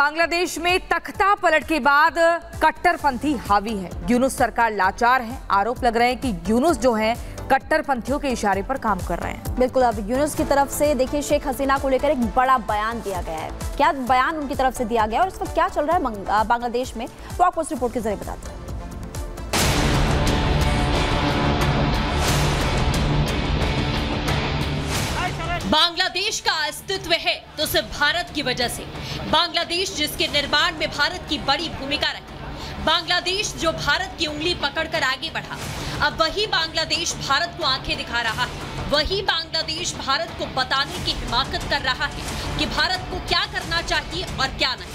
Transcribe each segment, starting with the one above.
बांग्लादेश में तख्ता पलट के बाद कट्टरपंथी हावी है। यूनुस सरकार लाचार है। आरोप लग रहे हैं कि यूनुस जो है, कट्टरपंथियों के इशारे पर काम कर रहे हैं। बिल्कुल, अब यूनुस की तरफ़ से देखिए, शेख हसीना को लेकर एक बड़ा बयान दिया गया है। क्या बयान उनकी तरफ़ से दिया गया और इस वक्त क्या चल रहा है बांग्लादेश में? वो आपको इस रिपोर्ट के ज़रिए बताते हैं। बांग्लादेश का अस्तित्व है तो सिर्फ़ भारत की वजह से। बांग्लादेश, जिसके निर्माण में भारत की बड़ी भूमिका रही बांग्लादेश जो भारत की उंगली पकड़कर आगे बढ़ा, अब वही बांग्लादेश भारत को आँखें दिखा रहा है। वही बांग्लादेश भारत को बताने की हिमाकत कर रहा है कि भारत को क्या करना चाहिए और क्या नहीं।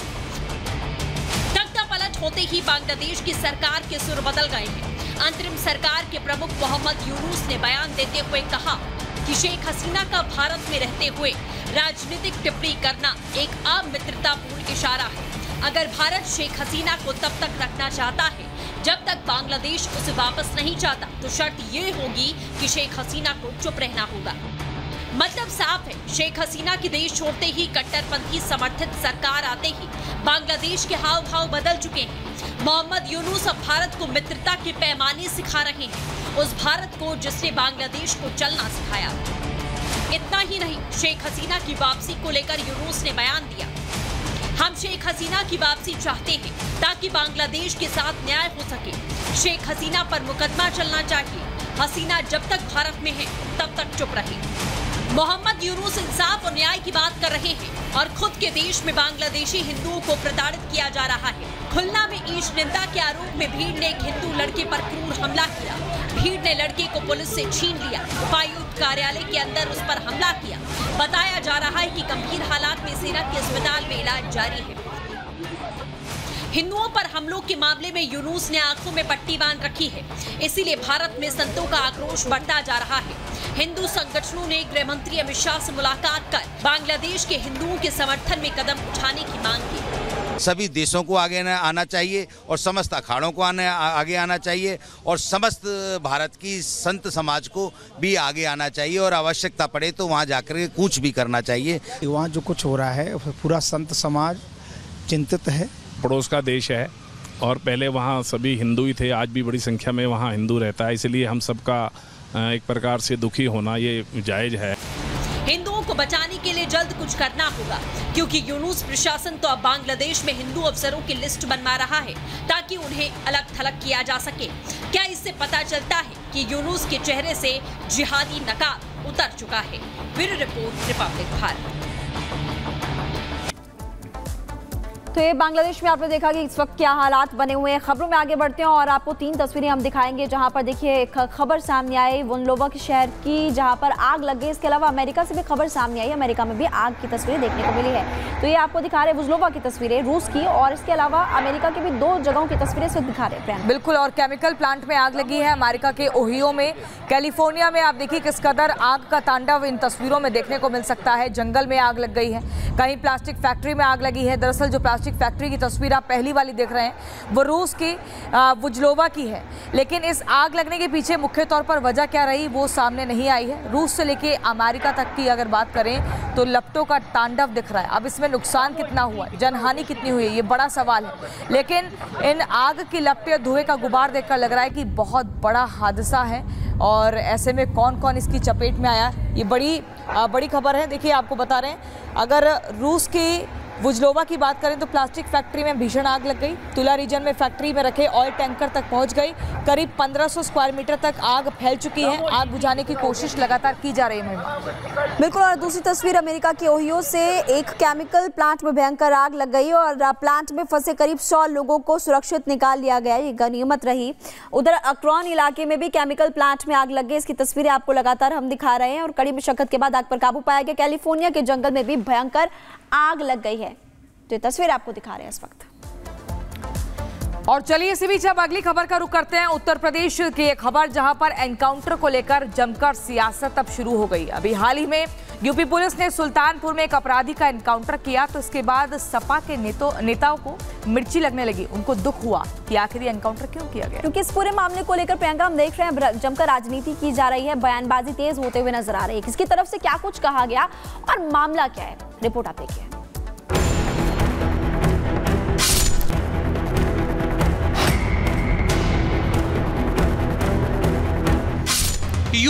तख्ता पलट होते ही बांग्लादेश की सरकार के सुर बदल गए हैं। अंतरिम सरकार के प्रमुख मोहम्मद यूनुस ने बयान देते हुए कहा कि शेख हसीना का भारत में रहते हुए राजनीतिक टिप्पणी करना एक अमित्रतापूर्ण इशारा है। अगर भारत शेख हसीना को तब तक रखना चाहता है, जब तक बांग्लादेश उसे वापस नहीं चाहता तो शर्त ये होगी कि शेख हसीना को चुप रहना होगा। मतलब साफ़ है। शेख हसीना की देश छोड़ते ही कट्टरपंथी समर्थित सरकार आते ही बांग्लादेश के हाव भाव बदल चुके हैं। मोहम्मद यूनुस अब भारत को मित्रता के पैमाने सिखा रहे हैं। उस भारत को जिसने बांग्लादेश को चलना सिखाया। इतना ही नहीं, शेख हसीना की वापसी को लेकर यूनुस ने बयान दिया। हम शेख हसीना की वापसी चाहते हैं ताकि बांग्लादेश के साथ न्याय हो सके। शेख हसीना पर मुकदमा चलना चाहिए। हसीना जब तक भारत में है, तब तक चुप रहे। मोहम्मद यूनुस इंसाफ और न्याय की बात कर रहे हैं और खुद के देश में बांग्लादेशी हिंदुओं को प्रताड़ित किया जा रहा है। खुलना में ईश निंदा के आरोप में भीड़ ने एक हिंदू लड़के पर क्रूर हमला किया। भीड़ ने लड़के को पुलिस से छीन लिया। उपायुक्त कार्यालय के अंदर उस पर हमला किया। बताया जा रहा है कि गंभीर हालात में सेना के अस्पताल में इलाज जारी है। हिंदुओं पर हमलों के मामले में यूनुस ने आँखों में पट्टी बाँध रखी है। इसीलिए भारत में संतों का आक्रोश बढ़ता जा रहा है। हिंदू संगठनों ने गृह मंत्री अमित शाह से मुलाकात कर बांग्लादेश के हिंदुओं के समर्थन में कदम उठाने की मांग की। सभी देशों को आगे आना चाहिए और समस्त अखाड़ों को आने आगे आना चाहिए और समस्त भारत की संत समाज को भी आगे आना चाहिए और आवश्यकता पड़े तो वहाँ जाकर के कूच भी करना चाहिए। वहाँ जो कुछ हो रहा है पूरा संत समाज चिंतित है। पड़ोस का देश है और पहले वहाँ सभी हिंदू ही थे, आज भी बड़ी संख्या में वहाँ हिंदू रहता है, इसलिए हम सबका एक प्रकार से दुखी होना ये जायज़ है। हिंदुओं को बचाने के लिए जल्द कुछ करना होगा, क्योंकि यूनुस प्रशासन तो अब बांग्लादेश में हिंदू अफसरों की लिस्ट बनवा रहा है, ताकि उन्हें अलग थलग किया जा सके। क्या इससे पता चलता है कि यूनुस के चेहरे से जिहादी नकाब उतर चुका है? Bureau report, Republic Bharat. तो ये बांग्लादेश में आपने देखा कि इस वक्त क्या हालात बने हुए हैं। खबरों में आगे बढ़ते हैं और आपको तीन तस्वीरें हम दिखाएँगे, जहाँ पर देखिए एक खबर सामने आई वनलोवा के शहर की, जहाँ पर आग लग गई। इसके अलावा अमेरिका से भी खबर सामने आई, अमेरिका में भी आग की तस्वीरें देखने को मिली है। तो ये आपको दिखा रहे वुजलोवा की तस्वीरें, रूस की, और इसके अलावा अमेरिका की भी दो जगहों की तस्वीरें वक्त दिखा रहे हैं बिल्कुल, और केमिकल प्लांट में आग लगी है अमेरिका के ओहियो में। कैलिफ़ोर्निया में आप देखिए किस कदर आग का तांडव इन तस्वीरों में देखने को मिल सकता है। जंगल में आग लग गई है, कहीं प्लास्टिक फैक्ट्री में आग लगी है। दरअसल जो प्लास्टिक फैक्ट्री की तस्वीर आप पहली वाली देख रहे हैं। वो रूस की वुजलोवा की है। लेकिन इस आग लगने के पीछे मुख्य तौर पर वजह क्या रही, वो सामने नहीं आई है। रूस से लेके अमेरिका तक की अगर बात करें तो लपटों का तांडव दिख रहा है। अब इसमें नुकसान कितना हुआ जनहानि कितनी हुई ये बड़ा सवाल है। लेकिन इन आग की लपटें धुएँ का गुबार देखकर लग रहा है कि बहुत बड़ा हादसा है। और ऐसे में कौन कौन इसकी चपेट में आया, ये बड़ी बड़ी खबर है। देखिए, आपको बता रहे हैं, अगर रूस की वुजलोवा की बात करें तो प्लास्टिक फैक्ट्री में भीषण आग लग गई। तुला रीजन में फैक्ट्री में रखे ऑयल टैंकर तक पहुँच गई। करीब 1500 स्क्वायर मीटर तक आग फैल चुकी है। आग बुझाने की कोशिश लगातार की जा रही है। बिल्कुल, और दूसरी तस्वीर अमेरिका के ओहियो से एक केमिकल प्लांट में भयंकर आग लग गई और प्लांट में फंसे करीब सौ लोगों को सुरक्षित निकाल लिया गया ये गनीमत रही। उधर अक्रॉन इलाके में भी केमिकल प्लांट में आग लग गई। इसकी तस्वीरें आपको लगातार हम दिखा रहे हैं और कड़ी मशक्कत के बाद आग पर काबू पाया गया। कैलिफ़ोर्निया के जंगल में भी भयंकर आग लग गई है। तो ये तस्वीर आपको दिखा रहे हैं इस वक्त। और चलिए इसी बीच अब अगली खबर का रुख करते हैं। उत्तर प्रदेश की एक खबर जहाँ पर एनकाउंटर को लेकर जमकर सियासत अब शुरू हो गई। अभी हाल ही में यूपी पुलिस ने सुल्तानपुर में एक अपराधी का एनकाउंटर किया तो इसके बाद सपा के नेतो नेताओं को मिर्ची लगने लगी। उनको दुख हुआ कि आखिर ये एनकाउंटर क्यों किया गया? क्योंकि इस पूरे मामले को लेकर प्रियंका हम देख रहे हैं जमकर राजनीति की जा रही है। बयानबाजी तेज होते हुए नज़र आ रही है। किसकी तरफ़ से क्या कुछ कहा गया और मामला क्या है? रिपोर्ट आप देखिए।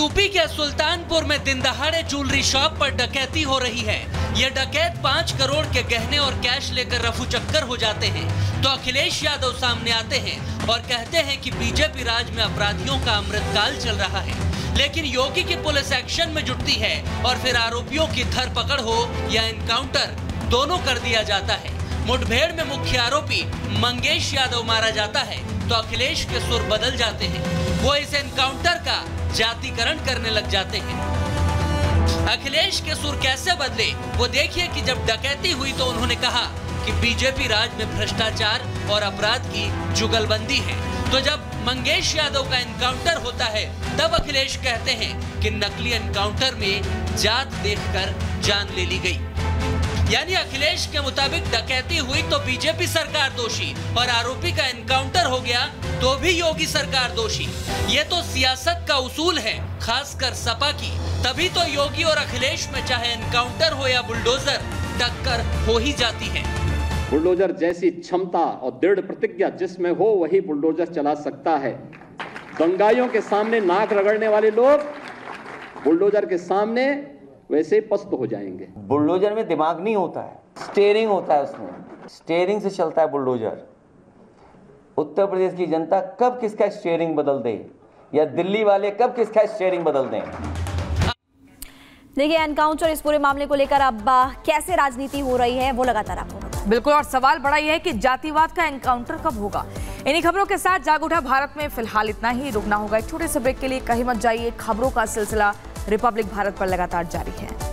यूपी के सुल्तानपुर में दिन दहाड़े ज्वेलरी शॉप पर डकैती हो रही है। ये डकैत पाँच करोड़ के गहने और कैश लेकर रफू चक्कर हो जाते हैं। तो अखिलेश यादव सामने आते हैं और कहते हैं कि बीजेपी राज में अपराधियों का अमृतकाल चल रहा है। लेकिन योगी की पुलिस एक्शन में जुटती है और फिर आरोपियों की धरपकड़ हो या एनकाउंटर दोनों कर दिया जाता है। मुठभेड़ में मुख्य आरोपी मंगेश यादव मारा जाता है तो अखिलेश के सुर बदल जाते हैं। वो इस एनकाउंटर का जातिकरण करने लग जाते हैं। अखिलेश के सुर कैसे बदले? वो देखिए कि जब डकैती हुई तो उन्होंने कहा कि बीजेपी राज में भ्रष्टाचार और अपराध की जुगलबंदी है। तो जब मंगेश यादव का एनकाउंटर होता है, तब अखिलेश कहते हैं कि नकली एनकाउंटर में जात देखकर जान ले ली गई। यानी अखिलेश के मुताबिक डकैती हुई तो बीजेपी सरकार दोषी और आरोपी का एनकाउंटर हो गया तो भी योगी सरकार दोषी। ये तो सियासत का उसूल है, खासकर सपा की। तभी तो योगी और अखिलेश में चाहे एनकाउंटर हो या बुलडोजर टक्कर हो ही जाती है। बुलडोजर जैसी क्षमता और दृढ़ प्रतिज्ञा जिसमें हो, वही बुलडोजर चला सकता है। दंगाइयों के सामने नाक रगड़ने वाले लोग बुलडोजर के सामने वैसे पस्त हो जाएँगे। बुलडोजर में दिमाग नहीं होता है स्टेयरिंग होता है उसमें। स्टेयरिंग से चलता है बुलडोजर। उत्तर प्रदेश की जनता कब किसका स्टेयरिंग बदल दे? या दिल्ली वाले कब किसका स्टेयरिंग बदल दें? देखिए एनकाउंटर इस पूरे मामले को लेकर अब कैसे राजनीति हो रही है वो लगातार आपको बिल्कुल और सवाल बड़ा यह है कि जातिवाद का एनकाउंटर कब होगा? इन्हीं खबरों के साथ जाग उठा भारत में फ़िलहाल इतना ही। रुकना होगा एक छोटे से ब्रेक के लिए कहीं मत जाइए। खबरों का सिलसिला रिपब्लिक भारत पर लगातार जारी है।